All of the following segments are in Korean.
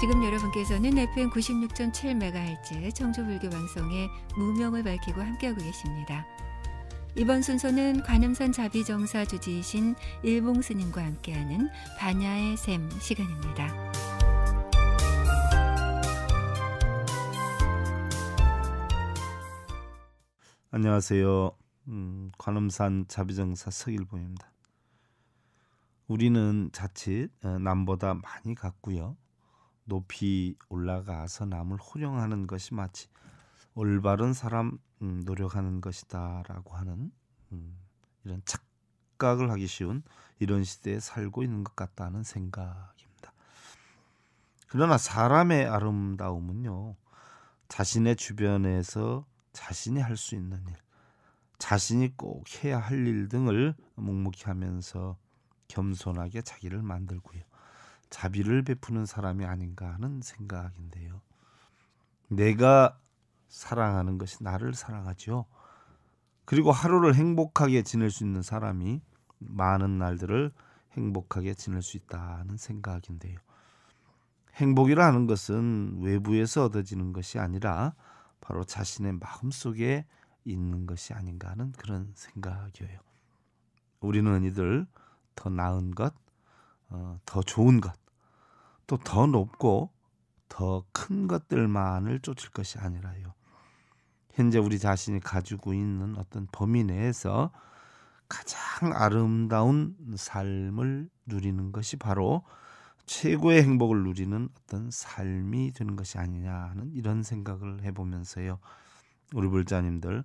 지금 여러분께서는 FM 96.7MHz 청주불교 방송의 무명을 밝히고 함께하고 계십니다. 이번 순서는 관음산 자비정사 주지이신 일봉 스님과 함께하는 반야의 샘 시간입니다. 안녕하세요. 음, 관음산 자비정사 서일봉입니다. 우리는 자칫 어, 남보다 많이 갔고요. 높이 올라가서 남을 호령하는 것이 마치 올바른 사람 음, 노력하는 것이다라고 하는 음, 이런 착각을 하기 쉬운 이런 시대에 살고 있는 것 같다는 생각입니다. 그러나 사람의 아름다움은요 자신의 주변에서 자신이 할 수 있는 일, 자신이 꼭 해야 할 일 등을 묵묵히 하면서 겸손하게 자기를 만들고요. 자비를 베푸는 사람이 아닌가 하는 생각인데요. 내가 사랑하는 것이 나를 사랑하죠. 그리고 하루를 행복하게 지낼 수 있는 사람이 많은 날들을 행복하게 지낼 수 있다는 생각인데요. 행복이라는 것은 외부에서 얻어지는 것이 아니라 바로 자신의 마음 속에 있는 것이 아닌가 하는 그런 생각이에요. 우리는 이들 더 나은 것, 어, 더 좋은 것, 또 더 높고 더 큰 것들만을 쫓을 것이 아니라요. 현재 우리 자신이 가지고 있는 어떤 범위 내에서 가장 아름다운 삶을 누리는 것이 바로 최고의 행복을 누리는 어떤 삶이 되는 것이 아니냐 하는 이런 생각을 해보면서요. 우리 불자님들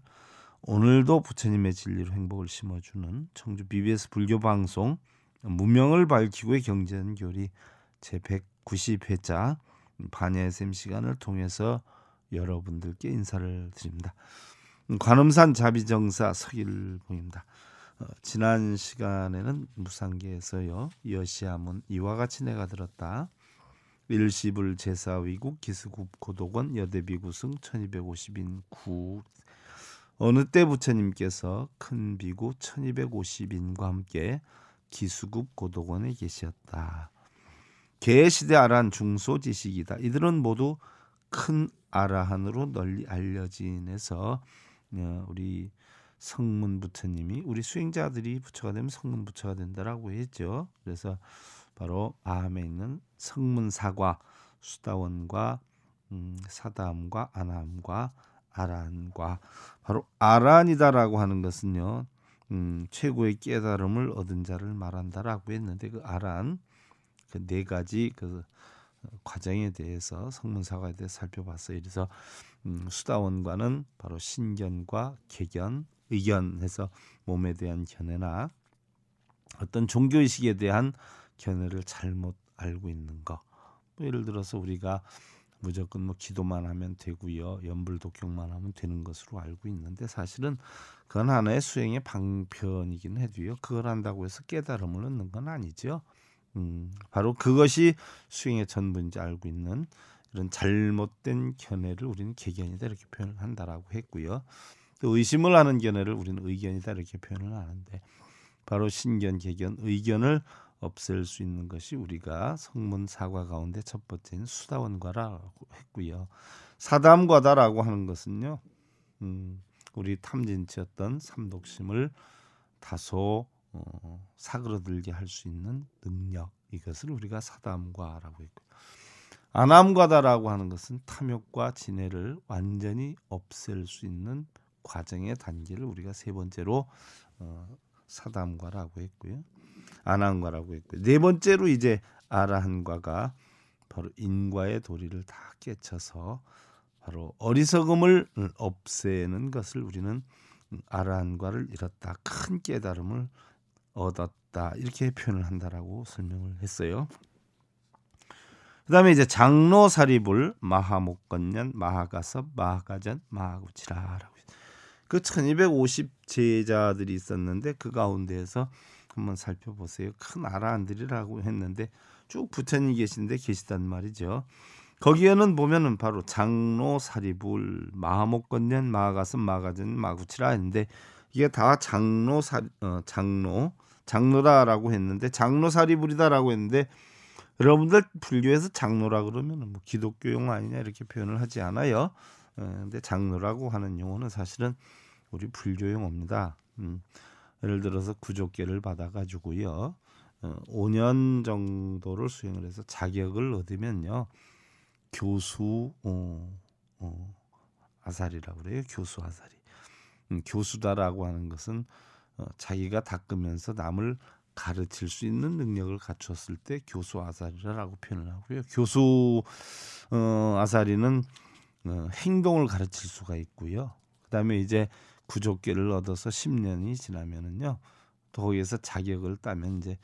오늘도 부처님의 진리로 행복을 심어주는 청주 BBS 불교 방송 무명을 밝히고의 경전교리 제 190회자 반야의 샘 시간을 통해서 여러분들께 인사를 드립니다. 관음산 자비정사 서길봉입니다. 어, 지난 시간에는 무상계에서요 여시아문 이와 같이 내가 들었다. 일시불 제사위국 기수국 고독원 여대비구승 1250인 구 어느 때 부처님께서 큰 비구 1250인과 함께 기수국 고독원에 계셨다. 개시대 아란 중소지식이다. 이들은 모두 큰 아라한으로 널리 알려진해서 어, 우리 성문 부처님이 우리 수행자들이 부처가 되면 성문 부처가 된다라고 했죠. 그래서 바로 아함에 있는 성문 사과 수다원과 음, 사담과 아남과 아란과 바로 아란이다라고 하는 것은요 음, 최고의 깨달음을 얻은 자를 말한다라고 했는데 그 아란 그 네 가지 그 과정에 대해서 성문사과에 대해 살펴봤어요. 그래서 음, 수다원과는 바로 신견과 개견, 의견해서 몸에 대한 견해나 어떤 종교 의식에 대한 견해를 잘못 알고 있는 거. 뭐 예를 들어서 우리가 무조건 뭐 기도만 하면 되고요. 연불 독경만 하면 되는 것으로 알고 있는데 사실은 그건 하나의 수행의 방편이긴 해도요. 그걸 한다고 해서 깨달음을 얻는 건 아니죠. 음, 바로 그것이 수행의 전부인지 알고 있는 이런 잘못된 견해를 우리는 개견이다 이렇게 표현을 한다라고 했고요. 또 의심을 하는 견해를 우리는 의견이다 이렇게 표현을 하는데 바로 신견, 개견, 의견을 없앨 수 있는 것이 우리가 성문 사과 가운데 첫 번째인 수다원과라고 했고요. 사담과다라고 하는 것은요. 음, 우리 탐진치였던 삼독심을 다소 어, 사그러들게 할 수 있는 능력 이것을 우리가 사담과라고 했고 안암과다라고 하는 것은 탐욕과 진해를 완전히 없앨 수 있는 과정의 단계를 우리가 세 번째로 어, 사담과라고 했고요. 안함과라고 했고요. 네 번째로 이제 아라한과가 바로 인과의 도리를 다 깨쳐서 바로 어리석음을 없애는 것을 우리는 아라한과를 잃었다. 큰 깨달음을 얻었다. 이렇게 표현을 한다라고 설명을 했어요. 그다음에 이제 장로사리불 마하목건년 마하가섭 마하가전 마하구치라라고 그 1250 제자들이 있었는데 그 가운데에서 한번 살펴보세요. 큰 아라한들이라고 했는데 쭉 부처님 계신데 계시단 말이죠. 거기에는 보면은 바로 장로 사리불 마하목건년 마하가섭 마하가전 마구치라 했는데 이게 다 장로 사 어, 장로 장로다라고 했는데 장로 사리불이다라고 했는데 여러분들 불교에서 장로라 그러면 뭐 기독교 용어 아니냐 이렇게 표현을 하지 않아요. 어, 근데 장로라고 하는 용어는 사실은 우리 불교 용어입니다. 음, 예를 들어서 구족계를 받아가지고요. 어, 5년 정도를 수행을 해서 자격을 얻으면요. 교수 어, 어, 아사리라고 그래요. 교수 아사리. 음, 교수다라고 하는 것은 어, 자기가 닦으면서 남을 가르칠 수 있는 능력을 갖추었을 때 교수 아사리라고 표현을 하고요. 교수 어, 아사리는 어, 행동을 가르칠 수가 있고요. 그다음에 이제 구족계를 얻어서 10년이 지나면은요. 또 거기에서 자격을 따면 이제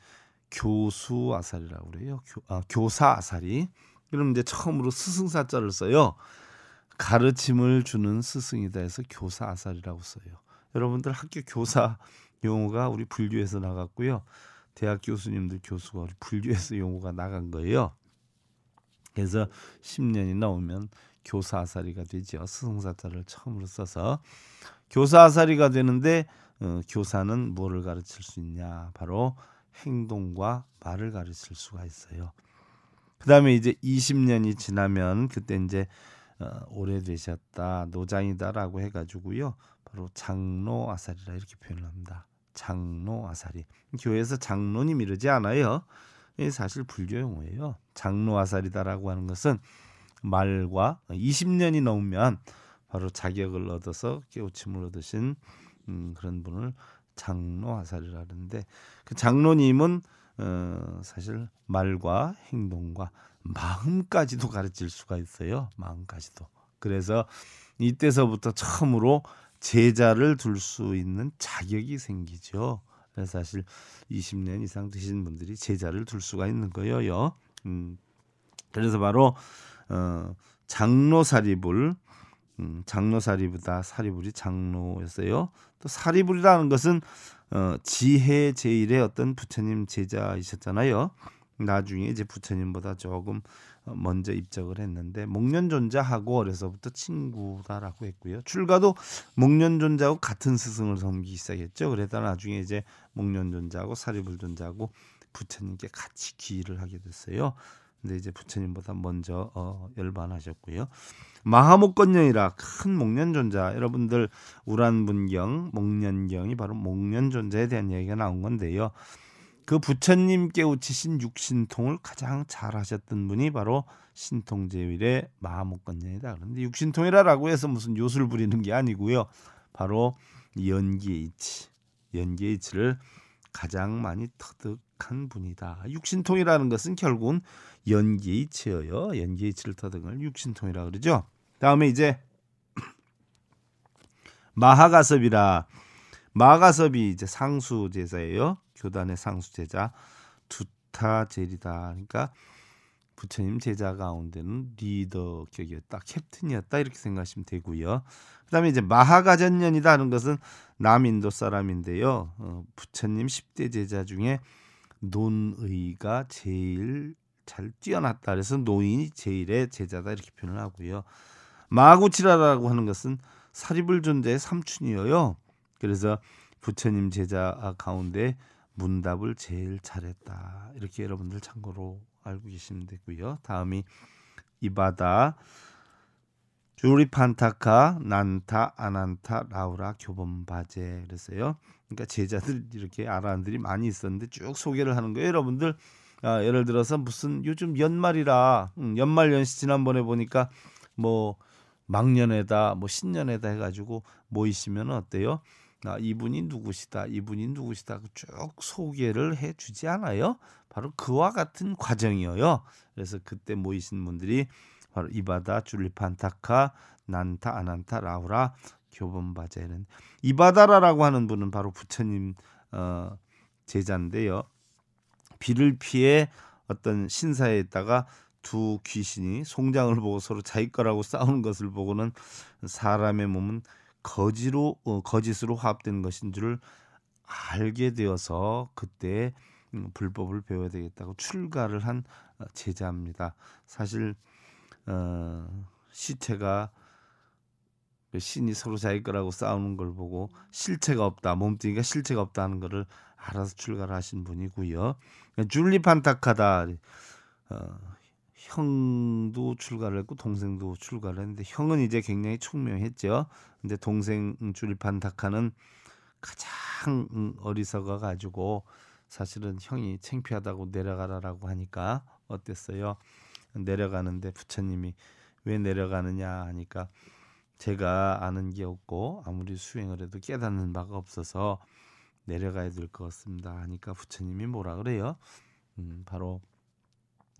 교수 아사리라고 그래요. 교, 아, 교사 아사리. 그럼 이제 처음으로 스승사자를 써요. 가르침을 주는 스승이다 해서 교사 아사리라고 써요. 여러분들 학교 교사 용어가 우리 불교에서 나갔고요. 대학 교수님들 교수가 우리 불교에서 용어가 나간 거예요. 그래서 10년이 나오면 교사 아사리가 되죠. 스승사자를 처음으로 써서 교사 아사리가 되는데 어, 교사는 뭐를 가르칠 수 있냐? 바로 행동과 말을 가르칠 수가 있어요. 그다음에 이제 20년이 지나면 그때 이제 어, 오래되셨다 노장이다라고 해가지고요. 바로 장로 아사리라 이렇게 표현을 합니다. 장로 아사리. 교회에서 장로님 이러지 않아요. 사실 불교 용어예요. 장로 아사리다라고 하는 것은 말과 20년이 넘으면 바로 자격을 얻어서 깨우침을 얻으신 음, 그런 분을 장로 아사리라는데 그 장로님은 어, 사실 말과 행동과 마음까지도 가르칠 수가 있어요. 마음까지도. 그래서 이때서부터 처음으로 제자를 둘 수 있는 자격이 생기죠. 그래서 사실 20년 이상 되신 분들이 제자를 둘 수가 있는 거예요. 음, 그래서 바로 어, 장로 사리불, 음, 장로 사리부다 사리불이 장로였어요. 또 사리불이라는 것은 어, 지혜 제일의 어떤 부처님 제자이셨잖아요. 나중에 이제 부처님보다 조금 어, 먼저 입적을 했는데 목련존자하고 어려서부터 친구다라고 했고요. 출가도 목련존자하고 같은 스승을 섬기기 시작했죠. 그러다 나중에 이제 목련존자하고 사리불존자하고 부처님께 같이 기일을 하게 됐어요. 근데 이제 부처님보다 먼저 어, 열반하셨고요. 마하목건령이라 큰 목련존자 여러분들 우란분경 목련경이 바로 목련존자에 대한 얘기가 나온 건데요. 그 부처님께 우치신 육신통을 가장 잘 하셨던 분이 바로 신통제일의 마하목건령이다. 그런데 육신통이라고 해서 무슨 요술 부리는 게 아니고요. 바로 연기이치, 연기이치를 가장 많이 터득한 분이다. 육신통이라는 것은 결국은 연기이치예요. 연기이치를 터득을 육신통이라 그러죠. 다음에 이제 마하가섭이라 마가섭이 이제 상수 제자예요. 교단의 상수 제자 두타 제리다. 그러니까 부처님 제자 가운데는 리더 격이었다, 캡틴이었다 이렇게 생각하시면 되고요. 그다음에 이제 마하가전년이다는 것은 남인도 사람인데요. 어, 부처님 10대 제자 중에 논의가 제일 잘 뛰어났다. 그래서 노인이 제일의 제자다 이렇게 표현을 하고요. 마구치라라고 하는 것은 사리불 존재의 삼촌이에요. 그래서 부처님 제자 가운데 문답을 제일 잘했다. 이렇게 여러분들 참고로 알고 계시면 되고요. 다음이 이바다 주리판타카 난타 아난타 라우라 교범바제 그랬어요. 그러니까 제자들 이렇게 아라한들이 많이 있었는데 쭉 소개를 하는 거예요. 여러분들 아, 예를 들어서 무슨 요즘 연말이라 음, 연말 연시 지난번에 보니까 뭐 막년에다 뭐 신년에다 해가지고 모이시면 어때요? 아, 이분이 누구시다, 이분이 누구시다 쭉 소개를 해주지 않아요. 바로 그와 같은 과정이에요. 그래서 그때 모이신 분들이 바로 이바다, 줄리판타카, 난타, 아난타, 라우라, 교본바제는 이바다라라고 하는 분은 바로 부처님 어, 제자인데요. 비를 피해 어떤 신사에 있다가 두 귀신이 송장을 보고 서로 자기 거라고 싸우는 것을 보고는 사람의 몸은 거지로 어, 거짓으로 화합된 것인 줄 알게 되어서 그때 음, 불법을 배워야 되겠다고 출가를 한 어, 제자입니다. 사실 어, 시체가 그 신이 서로 자기 거라고 싸우는 걸 보고 실체가 없다, 몸뚱이가 실체가 없다는 것을 알아서 출가를 하신 분이고요. 줄리 판타카다. 어, 형도 출가를 했고 동생도 출가를 했는데 형은 이제 굉장히 총명했죠. 근데 동생 주리판 다카는 가장 음, 어리석어 가지고 사실은 형이 창피하다고 내려가라라고 하니까 어땠어요? 내려가는데 부처님이 왜 내려가느냐 하니까 제가 아는 게 없고 아무리 수행을 해도 깨닫는 바가 없어서 내려가야 될 것 같습니다 하니까 부처님이 뭐라 그래요? 음, 바로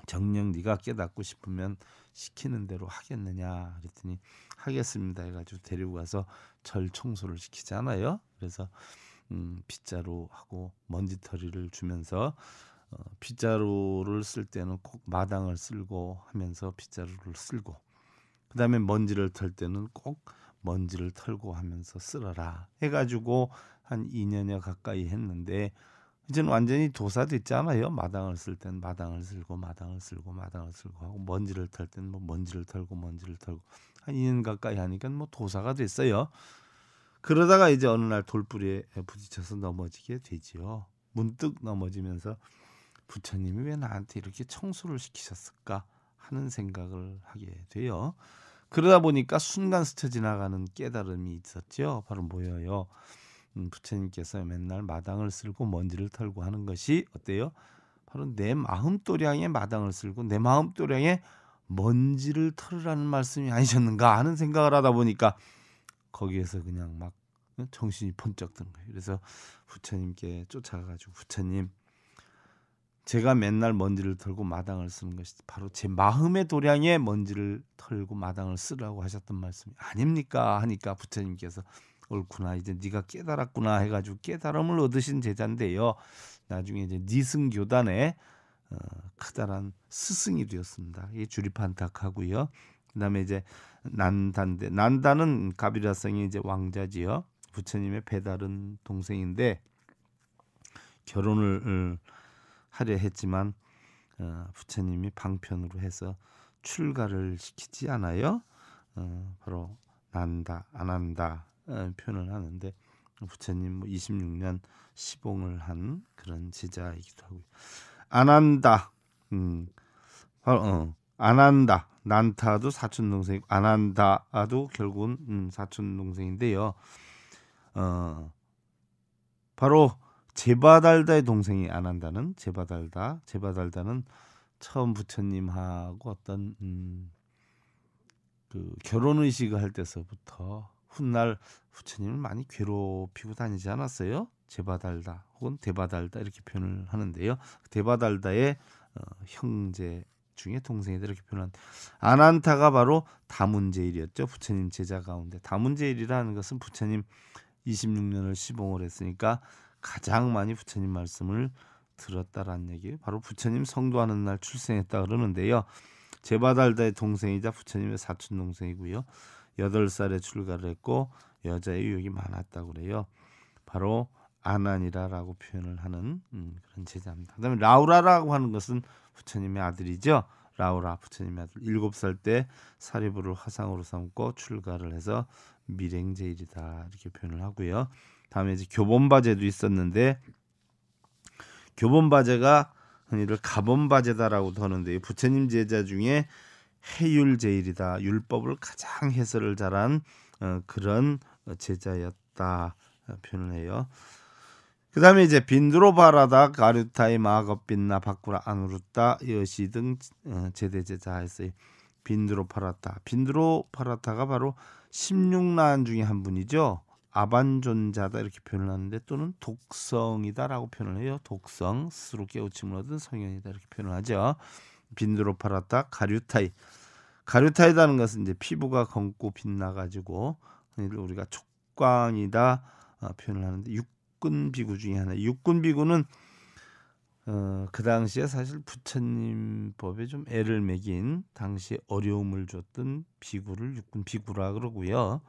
정녕 네가 깨닫고 싶으면 시키는 대로 하겠느냐 그랬더니 하겠습니다 해가지고 데리고 가서 절 청소를 시키잖아요. 그래서 음, 빗자루 하고 먼지털이를 주면서 어, 빗자루를 쓸 때는 꼭 마당을 쓸고 하면서 빗자루를 쓸고 그 다음에 먼지를 털 때는 꼭 먼지를 털고 하면서 쓸어라 해가지고 한 2년여 가까이 했는데 이제는 완전히 도사됐잖아요. 마당을 쓸 땐 마당을 쓸고 마당을 쓸고 마당을 쓸고 하고 먼지를 털 때는 뭐 먼지를 털고 먼지를 털고 한 2년 가까이 하니까 뭐 도사가 됐어요. 그러다가 이제 어느 날 돌부리에 부딪혀서 넘어지게 되지요. 문득 넘어지면서 부처님이 왜 나한테 이렇게 청소를 시키셨을까 하는 생각을 하게 돼요. 그러다 보니까 순간 스쳐 지나가는 깨달음이 있었죠. 바로 뭐예요? 음, 부처님께서 맨날 마당을 쓸고 먼지를 털고 하는 것이 어때요? 바로 내 마음 도량의 마당을 쓸고 내 마음 도량의 먼지를 털으라는 말씀이 아니셨는가 하는 생각을 하다 보니까 거기에서 그냥 막 정신이 번쩍 드는 거예요. 그래서 부처님께 쫓아가가지고 부처님 제가 맨날 먼지를 털고 마당을 쓰는 것이 바로 제 마음의 도량의 먼지를 털고 마당을 쓰라고 하셨던 말씀이 아닙니까 하니까 부처님께서 옳구나 이제 네가 깨달았구나 해가지고 깨달음을 얻으신 제자인데요. 나중에 이제 니승 교단의 어, 크다란 스승이 되었습니다. 이 주리판탁하고요. 그다음에 이제 난단데 난단은 가비라성이 이제 왕자지요. 부처님의 배다른 동생인데 결혼을 하려 했지만 어, 부처님이 방편으로 해서 출가를 시키지 않아요. 어, 바로 난다 안 한다 어, 표현을 하는데 부처님 뭐 26년 시봉을 한 그런 제자이기도 하고요. 안 한다. 음. 바로 어. 안 한다. 난타도 사촌 동생이고 안 한다도 결국은 음, 사촌 동생인데요. 어. 바로 제바달다의 동생이 안 한다는 제바달다. 제바달다는 처음 부처님하고 어떤 음, 그 결혼 의식을 할 때서부터 훗날 부처님을 많이 괴롭히고 다니지 않았어요? 제바달다 혹은 대바달다 이렇게 표현을 하는데요. 대바달다의 어, 형제 중에 동생이다 이렇게 표현한 아난타가 바로 다문제일이었죠. 부처님 제자 가운데 다문제일이라는 것은 부처님 26년을 시봉을 했으니까 가장 많이 부처님 말씀을 들었다라는 얘기예요. 바로 부처님 성도하는 날 출생했다 그러는데요. 제바달다의 동생이자 부처님의 사촌 동생이고요. 여덟 살에 출가를 했고 여자의 유혹이 많았다고 그래요. 바로 아난이라라고 표현을 하는 음, 그런 제자입니다. 그다음에 라우라라고 하는 것은 부처님의 아들이죠. 라우라 부처님의 아들 일곱 살때 사리부를 화상으로 삼고 출가를 해서 밀행제일이다 이렇게 표현을 하고요. 다음에 이제 교본바제도 있었는데 교본바제가 흔히들 가본바제다라고도 하는데 부처님 제자 중에 해율제일이다. 율법을 가장 해설을 잘한 어, 그런 제자였다 표현을 해요. 그 다음에 이제 빈드로바라다 가류타이 마거빈나 바꾸라 아누르타 여시 등 어, 제대 제자했어요. 빈드로파라타 빈드로파라타가 바로 16난 중에 한 분이죠. 아반존자다 이렇게 표현을 하는데 또는 독성이다라고 표현을 해요. 독성 스스로 깨우침을 얻은 성현이다 이렇게 표현을 하죠. 빈드로파라타 가류타이 가류타이다는 것은 이제 피부가 검고 빛나가지고 우리가 촉광이다 어, 표현을 하는데 육군 비구 중에 하나. 육군 비구는 어, 그 당시에 사실 부처님 법에 좀 애를 매긴 당시 어려움을 줬던 비구를 육군 비구라 그러고요.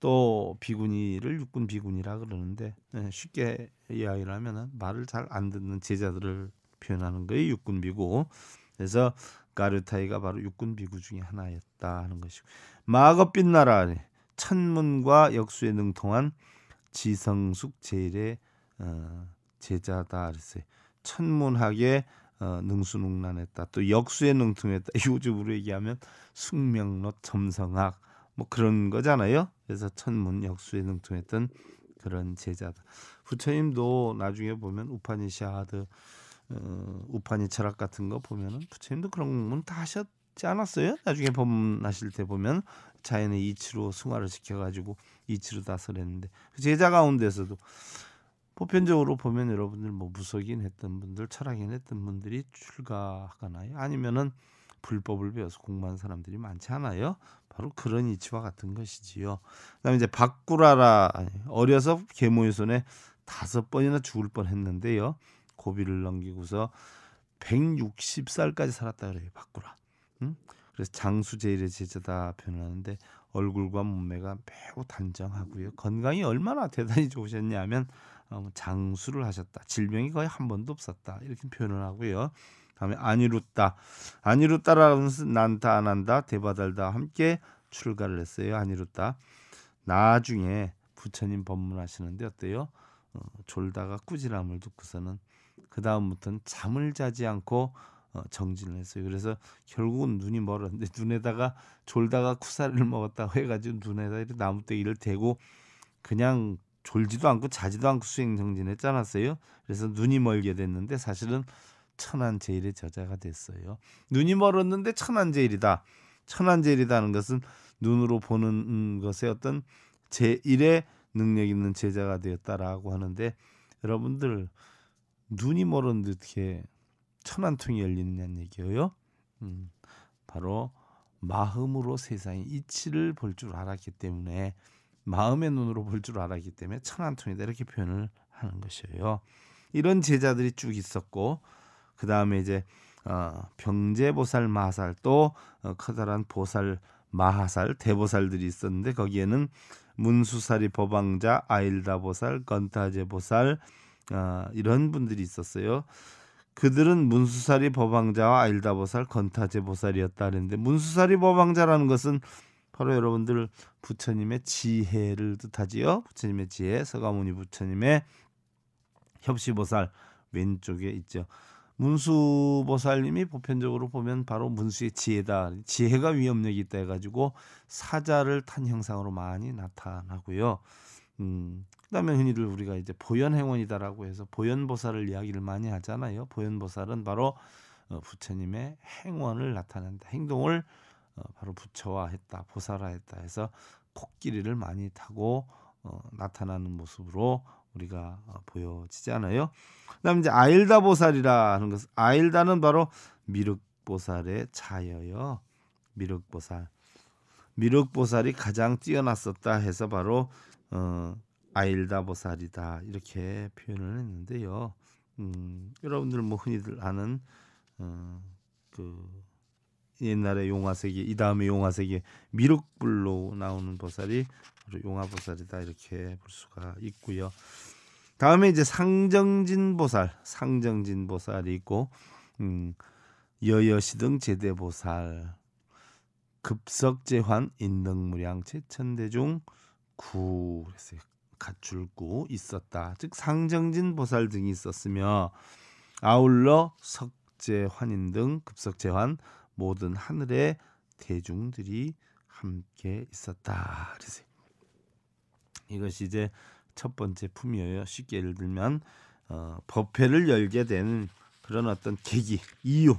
또 비구니를 육군 비구니라 그러는데 네, 쉽게 이야기를 하면 말을 잘 안 듣는 제자들을 표현하는 거예요. 육군 비구. 그래서 가르타이가 바로 육군 비구 중에 하나였다 하는 것이고 마거빛 나라 천문과 역수에 능통한 지성숙 제일의 어, 제자다 그랬어요. 천문학의 어, 능수능란했다. 또 역수에 능통했다. 요즘으로 얘기하면 숙명로 점성학 뭐 그런 거잖아요. 그래서 천문 역수에 능통했던 그런 제자다. 부처님도 나중에 보면 우파니샤드 어, 우파니 철학 같은 거 보면은 부처님도 그런 공부는 다 하셨지 않았어요? 나중에 법문하실 때 보면 자연의 이치로 승화를 시켜가지고 이치로 다스렸는데 그 제자 가운데서도 보편적으로 보면 여러분들 뭐 무속인 했던 분들 철학인 했던 분들이 출가하거나요? 아니면은 불법을 배워서 공부한 사람들이 많지 않아요? 바로 그런 이치와 같은 것이지요. 그다음에 이제 바꾸라라 어려서 계모의 손에 다섯 번이나 죽을 뻔했는데요 고비를 넘기고서 160살까지 살았다 그래요 바꾸라 응? 그래서 장수제일의 제자다 표현하는데 얼굴과 몸매가 매우 단정하고요 건강이 얼마나 대단히 좋으셨냐면 어, 뭐 장수를 하셨다. 질병이 거의 한 번도 없었다. 이렇게 표현을 하고요. 다음에 아니루따. 아니루따라는 난다 안 한다 대바달다 함께 출가를 했어요. 아니루따. 나중에 부처님 법문하시는데 어때요? 어, 졸다가 꾸지람을 듣고서는 그 다음부터는 잠을 자지 않고 어, 정진을 했어요. 그래서 결국은 눈이 멀었는데 눈에다가 졸다가 쿠사리를 먹었다고 해가지고 눈에다 이렇게 나무떼기를 대고 그냥 졸지도 않고 자지도 않고 수행 정진했지 않았어요? 그래서 눈이 멀게 됐는데 사실은 천안제일의 저자가 됐어요. 눈이 멀었는데 천안제일이다. 천안제일이다는 것은 눈으로 보는 것에 어떤 제1의 능력 있는 제자가 되었다라고 하는데 여러분들 눈이 멀었는데 어떻게 천안 통이 열리느냐는 얘기예요. 음, 바로 마음으로 세상의 이치를 볼 줄 알았기 때문에 마음의 눈으로 볼 줄 알았기 때문에 천안 통이다 이렇게 표현을 하는 것이에요. 이런 제자들이 쭉 있었고 그 다음에 이제 어, 병제보살 마살 또 어, 커다란 보살 마하살 대보살들이 있었는데 거기에는 문수사리 법왕자 아일다보살 건타제보살 어, 이런 분들이 있었어요. 그들은 문수사리 법왕자와 아일다보살 건타제 보살이었다 그랬는데 문수사리 법왕자라는 것은 바로 여러분들 부처님의 지혜를 뜻하지요. 부처님의 지혜, 서가모니 부처님의 협시보살 왼쪽에 있죠. 문수보살님이 보편적으로 보면 바로 문수의 지혜다. 지혜가 위험력이 있다 해가지고 사자를 탄 형상으로 많이 나타나고요. 음, 그다음에 흔히들 우리가 이제 보현행원이다라고 해서 보현보살을 이야기를 많이 하잖아요. 보현보살은 바로 어, 부처님의 행원을 나타낸다. 행동을 어, 바로 부처화했다, 보살화했다 해서 코끼리를 많이 타고 어, 나타나는 모습으로 우리가 어, 보여지잖아요. 그다음 이제 아일다 보살이라 하는 것은 아일다는 바로 미륵 보살의 자여요. 미륵 보살. 미륵 보살이 가장 뛰어났었다 해서 바로 어, 아일다 보살이다 이렇게 표현을 했는데요. 음, 여러분들 뭐 흔히들 아는 어, 그 옛날에 용화세계 이 다음에 용화세계 미륵불로 나오는 보살이 용화보살이다 이렇게 볼 수가 있고요. 다음에 이제 상정진 보살, 상정진 보살이 있고 음, 여여시등 제대보살, 급석제환 인등무량 제천대중 구 그랬어요. 가출구 있었다. 즉 상정진 보살 등이 있었으며 아울러 석제환인 등 급석제환 모든 하늘의 대중들이 함께 있었다. 그래서 이것이 이제 첫 번째 품이에요. 쉽게 예를 들면 어, 법회를 열게 된 그런 어떤 계기, 이유,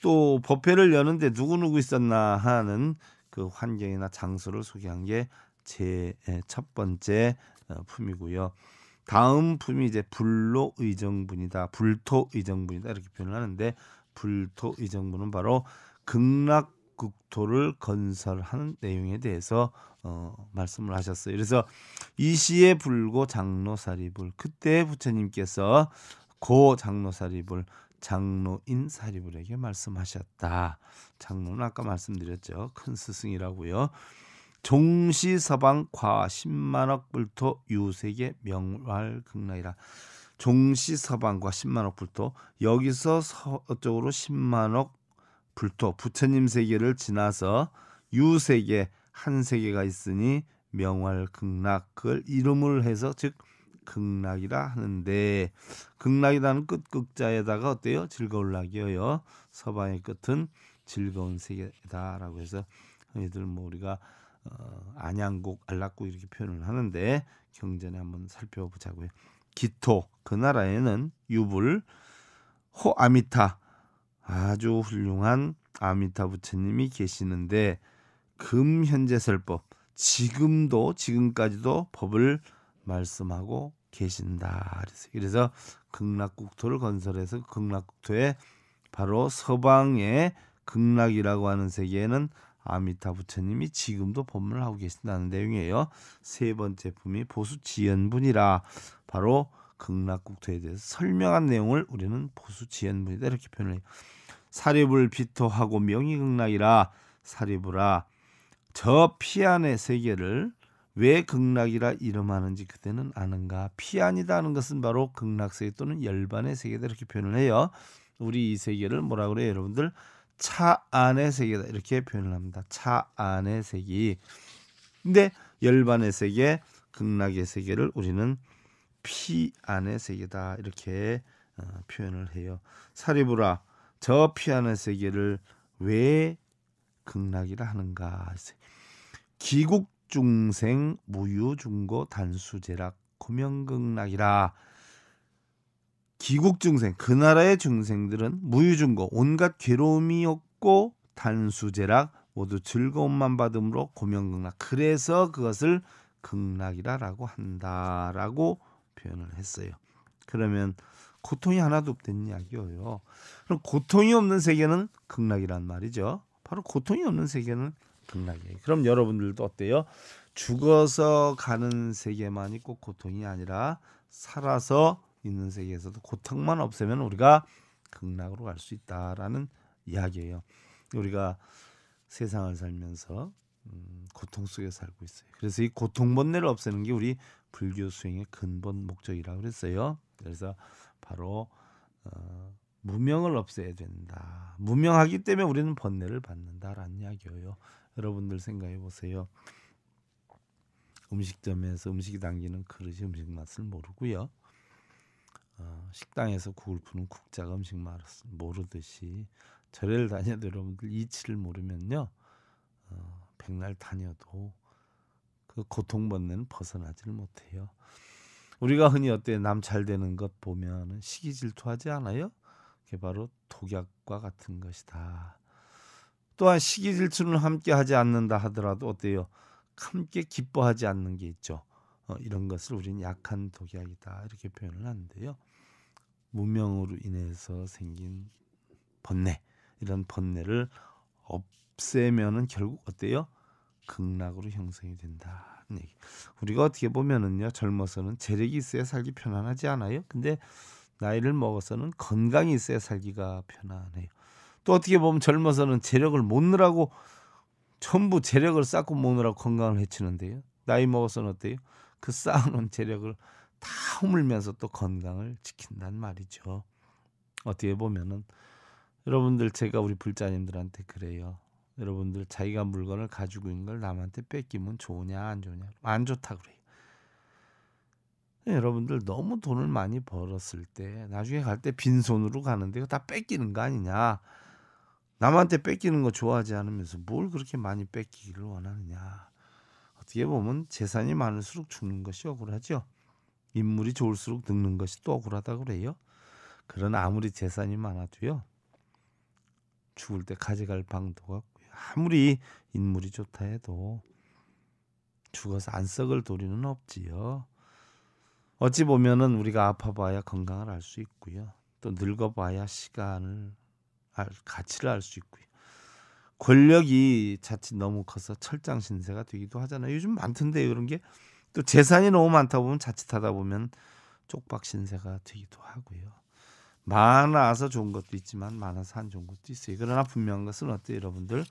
또 법회를 여는데 누구 누구 있었나 하는 그 환경이나 장소를 소개한 게 제 첫 번째 어, 품이고요. 다음 품이 이제 불로 의정분이다, 불토 의정분이다 이렇게 표현을 하는데 불토 의정부는 바로 극락 국토를 건설하는 내용에 대해서 어, 말씀을 하셨어요. 그래서 이 시에 불고 장로사리불 그때 부처님께서 고 장로사리불 장로인 사리불에게 말씀하셨다. 장로는 아까 말씀드렸죠. 큰 스승이라고요. 종시 서방 과 10만억 불토 유세계 명활 극락이라. 종시 서방과 10만억 불토 여기서 서쪽으로 10만억 불토 부처님 세계를 지나서 유세계 한 세계가 있으니 명활 극락 그걸 이름을 해서 즉 극락이라 하는데 극락이라는 끝 극자에다가 어때요? 즐거울 낙이어요. 서방의 끝은 즐거운 세계다라고 해서 흔히들 뭐 우리가 어, 안양국, 안락국 이렇게 표현을 하는데 경전에 한번 살펴보자고요. 기토 그 나라에는 유불 호 아미타 아주 훌륭한 아미타 부처님이 계시는데 금현재설법 지금도 지금까지도 법을 말씀하고 계신다. 그래서 그래서 극락국토를 건설해서 극락국토에 바로 서방의 극락이라고 하는 세계에는 아미타 부처님이 지금도 법문을 하고 계신다는 내용이에요. 세 번째 품이 보수 지연분이라 바로 극락국토에 대해서 설명한 내용을 우리는 보수 지연분이다 이렇게 표현해요. 사립을 비토하고 명의극락이라 사립으라 저 피안의 세계를 왜 극락이라 이름하는지 그때는 아는가? 피안이다는 것은 바로 극락세계 또는 열반의 세계다 이렇게 표현을 해요. 우리 이 세계를 뭐라 그래요, 여러분들? 차 안의 세계다 이렇게 표현을 합니다. 차 안의 세계. 근데 열반의 세계, 극락의 세계를 우리는 피 안의 세계다 이렇게 어, 표현을 해요. 사리부라 저 피 안의 세계를 왜 극락이라 하는가? 기국 중생 무유 중고 단수제락 구명극락이라 기국 중생 그 나라의 중생들은 무유중고 온갖 괴로움이 없고 단수제락 모두 즐거움만 받음으로 고명극락 그래서 그것을 극락이라라고 한다라고 표현을 했어요. 그러면 고통이 하나도 없다는 이야기예요. 그럼 고통이 없는 세계는 극락이란 말이죠. 바로 고통이 없는 세계는 극락이에요. 그럼 여러분들도 어때요? 죽어서 가는 세계만이 꼭 고통이 아니라 살아서 있는 세계에서도 고통만 없애면 우리가 극락으로 갈 수 있다라는 이야기예요. 우리가 세상을 살면서 음, 고통 속에 살고 있어요. 그래서 이 고통 번뇌를 없애는 게 우리 불교 수행의 근본 목적이라고 그랬어요. 그래서 바로 어, 무명을 없애야 된다. 무명하기 때문에 우리는 번뇌를 받는다라는 이야기예요. 여러분들 생각해 보세요. 음식점에서 음식이 담기는 그릇이 음식 맛을 모르고요. 어, 식당에서 국을 푸는 국자가 음식 모르듯이 절에를 다녀도 여러분들 이치를 모르면요. 어, 백날 다녀도 그 고통받는 벗어나지를 못해요. 우리가 흔히 어때 남 잘 되는 것 보면 시기 질투하지 않아요? 그게 바로 독약과 같은 것이다. 또한 시기 질투는 함께 하지 않는다 하더라도 어때요? 함께 기뻐하지 않는 게 있죠. 어, 이런 것을 우리는 약한 독약이다 이렇게 표현을 하는데요. 무명으로 인해서 생긴 번뇌 이런 번뇌를 없애면은 결국 어때요? 극락으로 형성이 된다. 우리가 어떻게 보면은요 젊어서는 재력이 있어야 살기 편안하지 않아요? 근데 나이를 먹어서는 건강이 있어야 살기가 편안해요. 또 어떻게 보면 젊어서는 재력을 못 느라고 전부 재력을 쌓고 모으느라고 건강을 해치는데요. 나이 먹어서는 어때요? 그 쌓아놓은 재력을 다 허물면서 또 건강을 지킨단 말이죠. 어떻게 보면은 여러분들 제가 우리 불자님들한테 그래요. 여러분들 자기가 물건을 가지고 있는 걸 남한테 뺏기면 좋으냐 안 좋으냐 안 좋다 그래요. 여러분들 너무 돈을 많이 벌었을 때 나중에 갈 때 빈손으로 가는데 다 뺏기는 거 아니냐. 남한테 뺏기는 거 좋아하지 않으면서 뭘 그렇게 많이 뺏기기를 원하느냐. 어떻게 보면 재산이 많을수록 죽는 것이 억울하죠. 인물이 좋을수록 늙는 것이 또 억울하다 그래요. 그러나 아무리 재산이 많아도요. 죽을 때 가져갈 방도가. 아무리 인물이 좋다 해도 죽어서 안 썩을 도리는 없지요. 어찌 보면은 우리가 아파봐야 건강을 알 수 있고요. 또 늙어봐야 시간을 알, 가치를 알 수 있고요. 권력이 자칫 너무 커서 철장 신세가 되기도 하잖아요. 요즘 많던데 그런 게 또 재산이 너무 많다 보면 자칫하다 보면 쪽박 신세가 되기도 하고요. 많아서 좋은 것도 있지만 많아서 안 좋은 것도 있어요. 그러나 분명한 것은 어때요, 여러분들?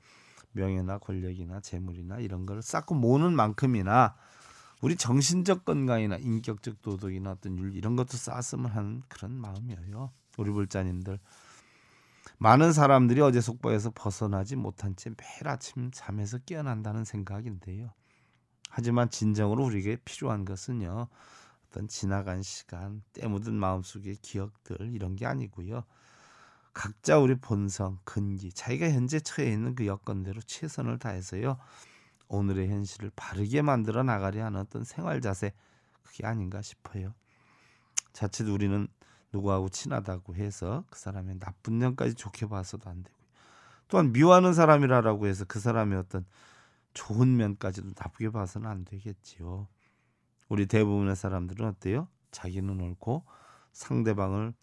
명예나 권력이나 재물이나 이런 걸 쌓고 모으는 만큼이나 우리 정신적 건강이나 인격적 도덕이나 어떤 윤리 이런 것도 쌓았으면 하는 그런 마음이에요. 우리 불자님들 많은 사람들이 어제 속박에서 벗어나지 못한 채 매일 아침 잠에서 깨어난다는 생각인데요. 하지만 진정으로 우리에게 필요한 것은요. 어떤 지나간 시간, 때 묻은 마음속의 기억들 이런 게 아니고요. 각자 우리 본성, 근기, 자기가 현재 처해 있는 그 여건대로 최선을 다해서요. 오늘의 현실을 바르게 만들어 나가려 하는 어떤 생활 자세 그게 아닌가 싶어요. 자칫 우리는 누구하고 친하다고 해서 그 사람의 나쁜 점까지 좋게 봐서도 안 되고 또한 미워하는 사람이라고 해서 그 사람의 어떤 좋은 면까지도 나쁘게 봐서는 안 되겠지요. 우리 대부분의 사람들은 어때요? 자기는 옳고 상대방을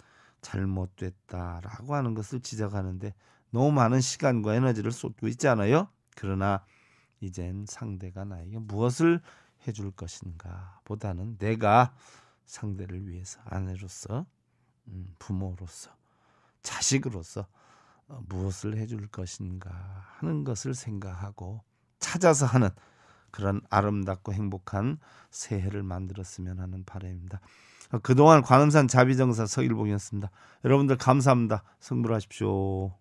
잘못됐다라고 하는 것을 지적하는데 너무 많은 시간과 에너지를 쏟고 있잖아요. 그러나 이젠 상대가 나에게 무엇을 해줄 것인가 보다는 내가 상대를 위해서 아내로서 음, 부모로서 자식으로서 어, 무엇을 해줄 것인가 하는 것을 생각하고 찾아서 하는 그런 아름답고 행복한 새해를 만들었으면 하는 바람입니다. 어, 그동안 관음산 자비정사 서일봉이었습니다. 여러분들 감사합니다. 성불하십시오.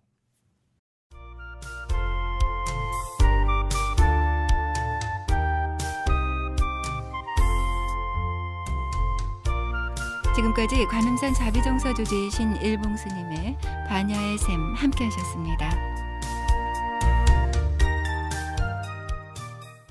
지금까지 관음산 자비정사 주지이신 일봉스님의 반야의 샘 함께 하셨습니다.